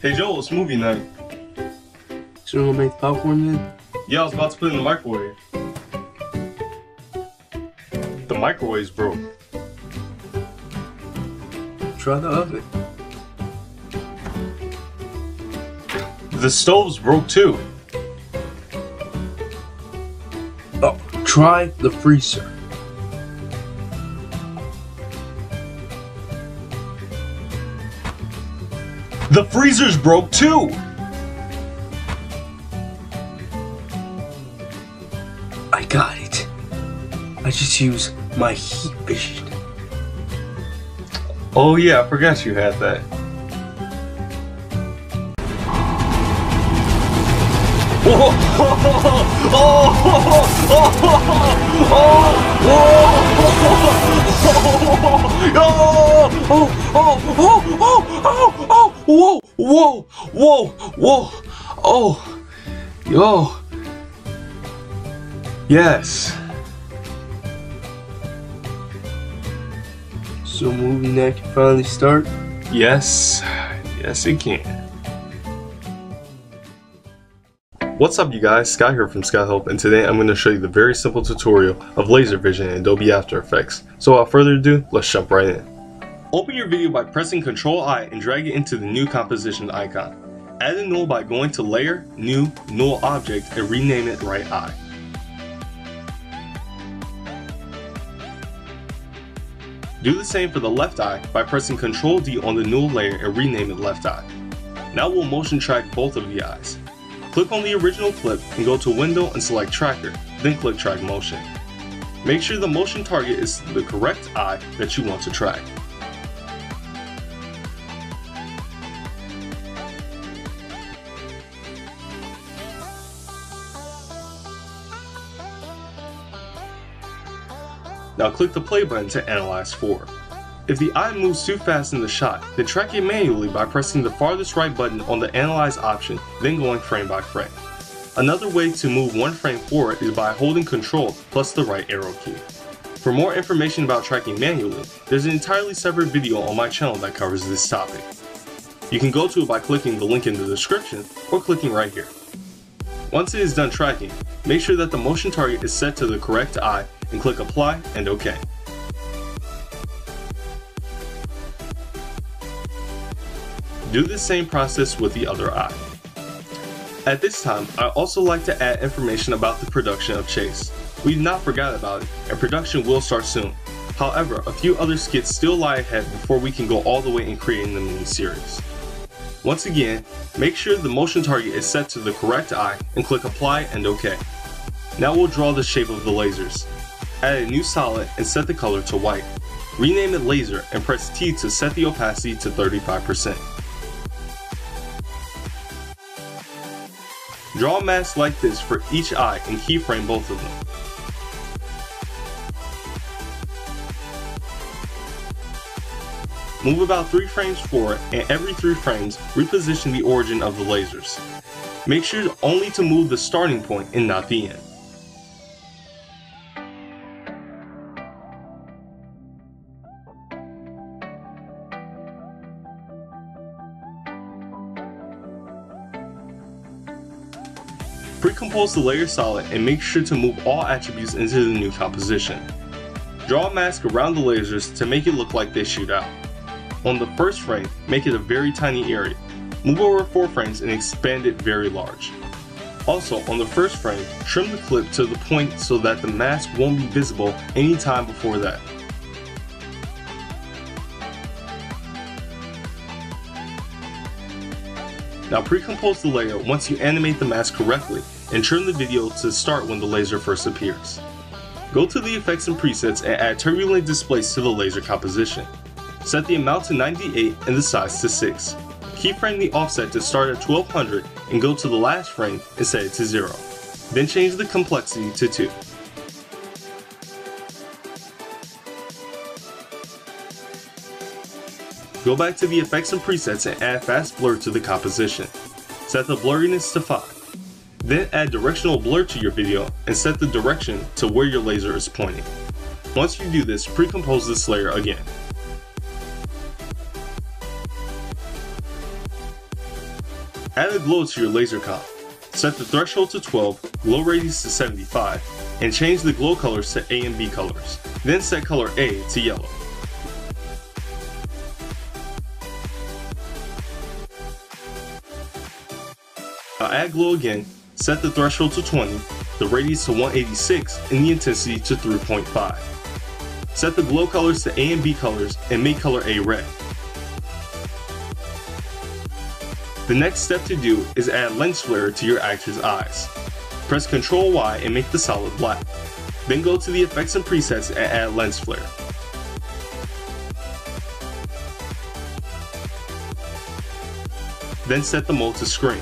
Hey Joel, it's movie night. You wanna make popcorn then? Yeah, I was about to put it in the microwave. The microwave's broke. Try the oven. The stove's broke too. Oh, try the freezer. The freezer's broke too! I got it. I just use my heat vision. Oh yeah, I forgot you had that. Whoa, whoa, whoa, whoa, oh, yo, yes. So movie night can finally start. Yes, yes it can. What's up you guys, Scott here from ScottHelp and today I'm going to show you the very simple tutorial of laser vision in Adobe After Effects. So without further ado, let's jump right in. Open your video by pressing Ctrl I and drag it into the new composition icon. Add a null by going to Layer, New, Null Object and rename it Right Eye. Do the same for the left eye by pressing Ctrl D on the null layer and rename it left eye. Now we'll motion track both of the eyes. Click on the original clip and go to window and select tracker, then click track motion. Make sure the motion target is the correct eye that you want to track. Now click the play button to analyze four. If the eye moves too fast in the shot, then track it manually by pressing the farthest right button on the Analyze option, then going frame by frame. Another way to move one frame forward is by holding Ctrl plus the right arrow key. For more information about tracking manually, there's an entirely separate video on my channel that covers this topic. You can go to it by clicking the link in the description or clicking right here. Once it is done tracking, make sure that the motion target is set to the correct eye and click apply and OK. Do the same process with the other eye. At this time, I also like to add information about the production of Chase. We've not forgot about it, and production will start soon. However, a few other skits still lie ahead before we can go all the way in creating the mini-series. Once again, make sure the motion target is set to the correct eye and click apply and OK. Now we'll draw the shape of the lasers. Add a new solid and set the color to white. Rename it laser and press T to set the opacity to 35%. Draw a mask like this for each eye and keyframe both of them. Move about 3 frames forward and every 3 frames reposition the origin of the lasers. Make sure only to move the starting point and not the end. Pre-compose the layer solid and make sure to move all attributes into the new composition. Draw a mask around the lasers to make it look like they shoot out. On the first frame, make it a very tiny area. Move over 4 frames and expand it very large. Also, on the first frame, trim the clip to the point so that the mask won't be visible any time before that. Now pre-compose the layer once you animate the mask correctly and trim the video to start when the laser first appears. Go to the effects and presets and add turbulent displace to the laser composition. Set the amount to 98 and the size to 6. Keyframe the offset to start at 1200 and go to the last frame and set it to 0. Then change the complexity to 2. Go back to the effects and presets and add fast blur to the composition. Set the blurriness to 5. Then add directional blur to your video and set the direction to where your laser is pointing. Once you do this, pre-compose this layer again. Add a glow to your laser comp. Set the threshold to 12, glow radius to 75, and change the glow colors to A and B colors. Then set color A to yellow. Now add glow again, set the threshold to 20, the radius to 186, and the intensity to 3.5. Set the glow colors to A and B colors and make color A red. The next step to do is add lens flare to your actor's eyes. Press Ctrl Y and make the solid black. Then go to the effects and presets and add lens flare. Then set the mode to screen.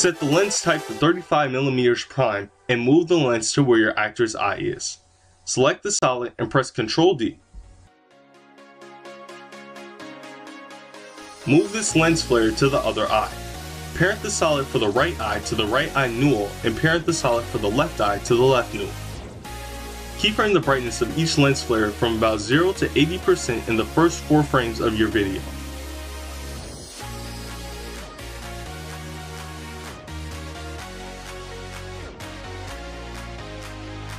Set the lens type to 35mm prime and move the lens to where your actor's eye is. Select the solid and press Ctrl D. Move this lens flare to the other eye. Parent the solid for the right eye to the right eye null and parent the solid for the left eye to the left null. Keyframe the brightness of each lens flare from about 0 to 80% in the first 4 frames of your video.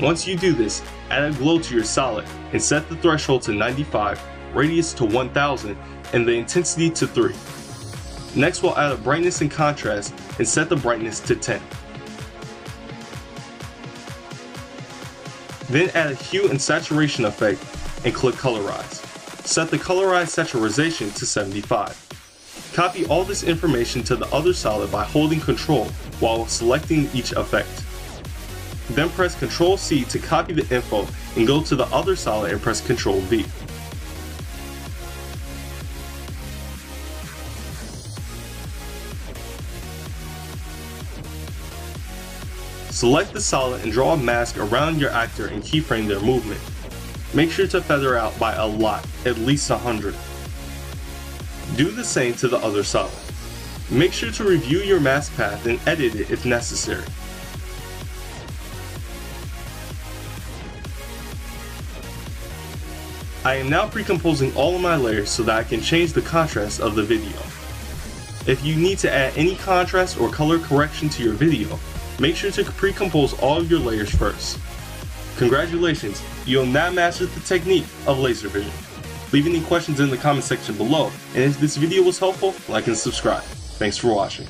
Once you do this, add a glow to your solid and set the threshold to 95, radius to 1000, and the intensity to 3. Next we'll add a brightness and contrast and set the brightness to 10. Then add a hue and saturation effect and click colorize. Set the colorize saturation to 75. Copy all this information to the other solid by holding Ctrl while selecting each effect. Then press Ctrl C to copy the info and go to the other solid and press Ctrl V. Select the solid and draw a mask around your actor and keyframe their movement. Make sure to feather out by a lot, at least 100. Do the same to the other solid. Make sure to review your mask path and edit it if necessary. I am now pre-composing all of my layers so that I can change the contrast of the video. If you need to add any contrast or color correction to your video, make sure to pre-compose all of your layers first. Congratulations, you have now mastered the technique of laser vision. Leave any questions in the comment section below, and if this video was helpful, like and subscribe. Thanks for watching.